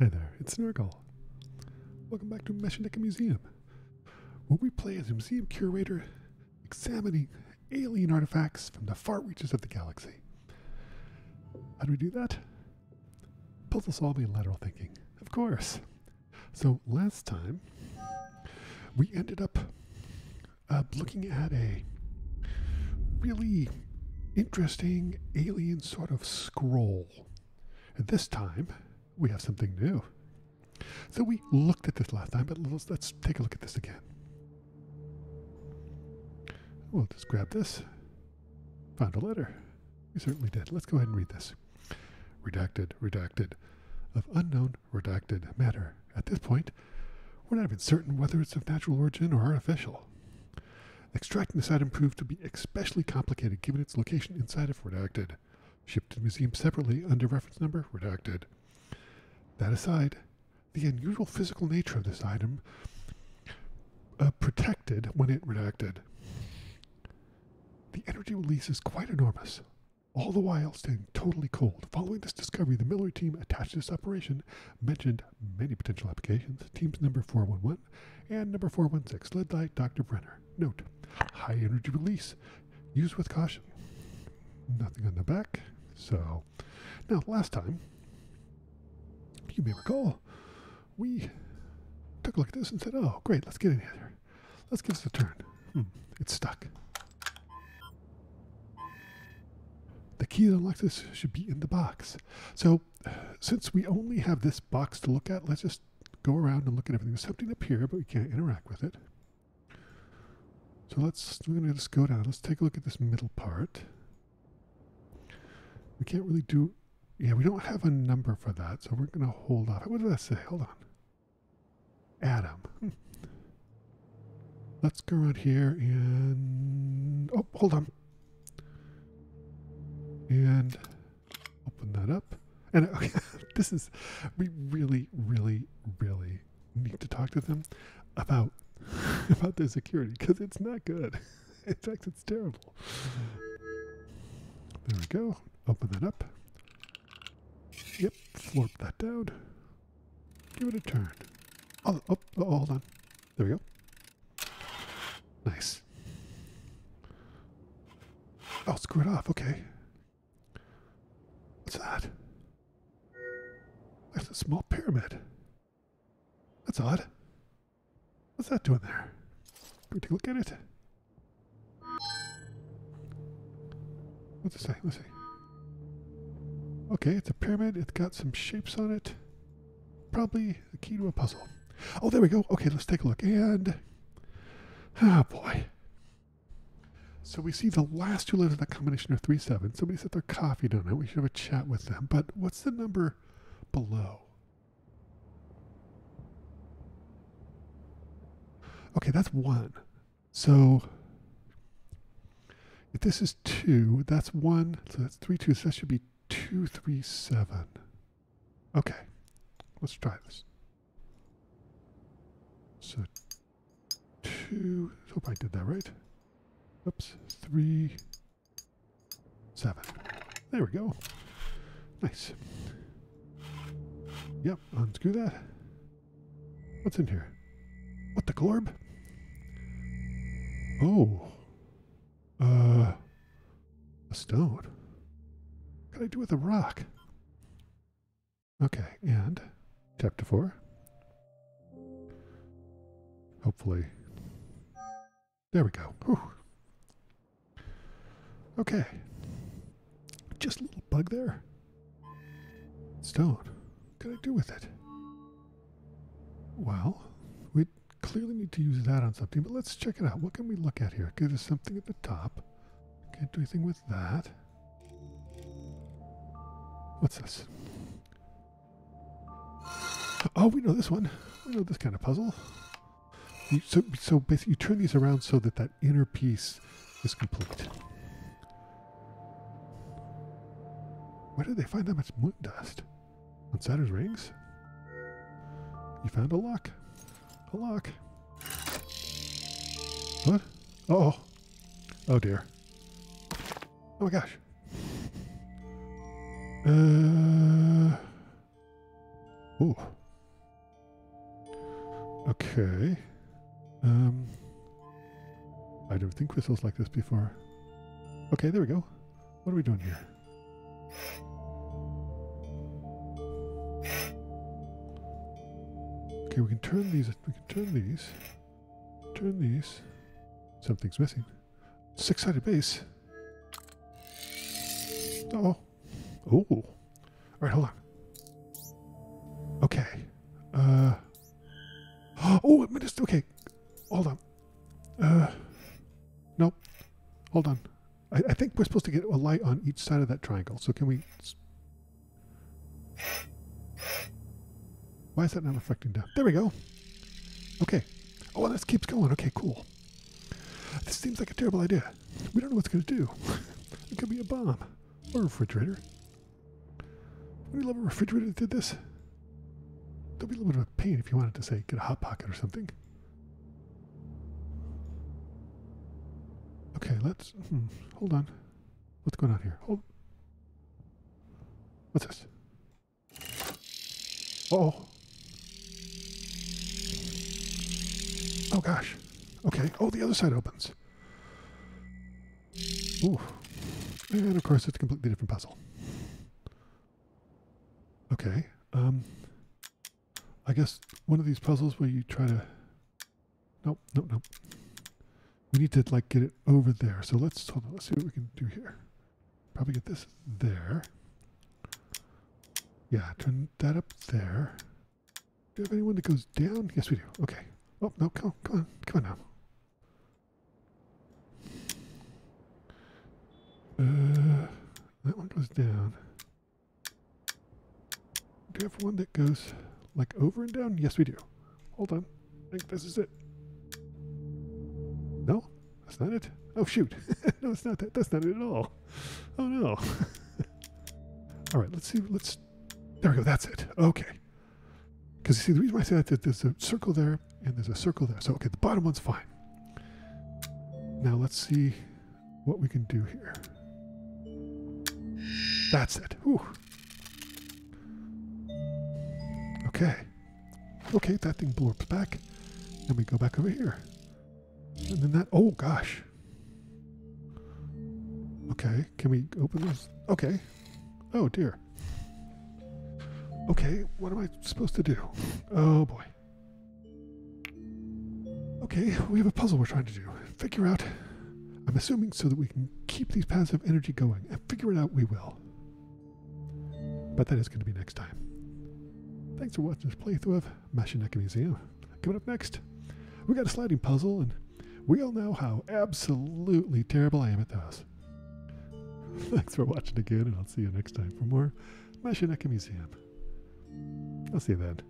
Hi there, it's Snorgle. Welcome back to Machinika Museum, where we play as a museum curator examining alien artifacts from the far reaches of the galaxy. How do we do that? Puzzle solving and lateral thinking, of course. So last time, we ended up uh, looking at a really interesting alien sort of scroll. And this time, we have something new. So we looked at this last time, but let's, let's take a look at this again. We'll just grab this. Found a letter. We certainly did. Let's go ahead and read this. Redacted, redacted, of unknown redacted matter. At this point, we're not even certain whether it's of natural origin or artificial. Extracting this item proved to be especially complicated given its location inside of redacted. Shipped to museum separately under reference number redacted. That aside, the unusual physical nature of this item uh, protected when it redacted. The energy release is quite enormous, all the while staying totally cold. Following this discovery, the Miller team attached to this operation mentioned many potential applications. Teams number 411 and number 416, led by Dr. Brenner. Note, high energy release, use with caution. Nothing on the back. So, now last time, you may recall, we took a look at this and said, oh, great, let's get in here. Let's give this a turn. Hmm, it's stuck. The key to unlock this should be in the box. So, since we only have this box to look at, let's just go around and look at everything. There's something up here, but we can't interact with it. So let's, we're going to just go down. Let's take a look at this middle part. We can't really do, yeah, we don't have a number for that, so we're going to hold off. What did that say? Hold on. Adam. Let's go around here and, oh, hold on and open that up. And okay, this is, we really, really, really need to talk to them about about their security because it's not good. In fact, it's terrible. There we go. Open that up. Yep, flop that down. Give it a turn. Oh, oh, oh, hold on. There we go. Nice. Oh, screw it off. Okay. What's that? That's a small pyramid. That's odd. What's that doing there? Can we take a look at it? What's it say? Let's see. Okay, it's a pyramid. It's got some shapes on it. Probably a key to a puzzle. Oh, there we go. Okay, let's take a look. And, oh boy. So we see the last two letters of that combination are 3 7. Somebody said they're coffee on it. We should have a chat with them. But what's the number below? Okay, that's 1. So if this is 2, that's 1. So that's 3 2. So that should be 2 3 7. Okay, let's try this. So 2. Hope I did that right. Oops, three, seven. There we go. Nice. Yep, unscrew that. What's in here? What, the glorb? Oh. Uh, a stone. Can I do with a rock? Okay, and chapter four. Hopefully. There we go. Whew. Okay. Just a little bug there. Stone. What can I do with it? Well, we clearly need to use that on something, but let's check it out. What can we look at here? Okay, there's something at the top. Can't do anything with that. What's this? Oh, we know this one. We know this kind of puzzle. You, so, so basically, you turn these around so that that inner piece is complete. Where did they find that much moon dust? On Saturn's rings? You found a lock. A lock. What? oh. Oh dear. Oh my gosh. Uh. Oh. Okay. Um, I don't think whistles like this before. Okay, there we go. What are we doing here? Okay, we can turn these. We can turn these. Turn these. Something's missing. Six-sided base. Oh. Oh. All right, hold on. Okay. Uh. Oh, it missed. Okay. Hold on. Uh. Nope. Hold on. I, I think we're supposed to get a light on each side of that triangle. So can we? Why is that not reflecting down? There we go. Okay. Oh, and this keeps going. Okay, cool. This seems like a terrible idea. We don't know what's going to do. It could be a bomb or a refrigerator. Would you love a refrigerator that did this? There'd be a little bit of a pain if you wanted to say get a hot pocket or something. Okay, let's hmm, hold on. What's going on here? Hold. What's this? Oh. Oh gosh. Okay. Oh, the other side opens. Ooh. And of course, it's a completely different puzzle. Okay. Um. I guess one of these puzzles where you try to. Nope. Nope. Nope. We need to like get it over there. So let's hold on. Let's see what we can do here. Probably get this there. Yeah, turn that up there. Do we have anyone that goes down? Yes, we do. Okay. Oh, no, come, on, come on. Come on now. Uh, that one goes down. Do we have one that goes like over and down? Yes, we do. Hold on. I think this is it. No, that's not it. Oh, shoot. no, it's not that. That's not it at all. Oh, no. all right, let's see. Let's. There we go. That's it. Okay. Because you see, the reason I say that, that there's a circle there and there's a circle there. So, okay, the bottom one's fine. Now, let's see what we can do here. That's it. Whew. Okay. Okay, that thing blorps back. Then we go back over here. And then that, oh gosh. Okay, can we open this? Okay. Oh dear. Okay, what am I supposed to do? Oh boy. Okay, we have a puzzle we're trying to do. Figure out, I'm assuming so that we can keep these paths of energy going, and figure it out we will. But that is going to be next time. Thanks for watching this playthrough of Machinika Museum. Coming up next, we got a sliding puzzle, and we all know how absolutely terrible I am at those. Thanks for watching again, and I'll see you next time for more Machinika Museum. I'll see you then.